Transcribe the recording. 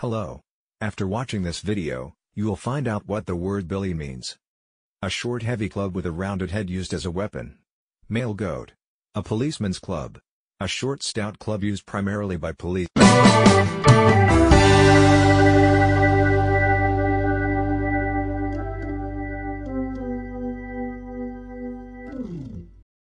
Hello. After watching this video, you will find out what the word billy means. A short heavy club with a rounded head used as a weapon. Male goat. A policeman's club. A short stout club used primarily by police.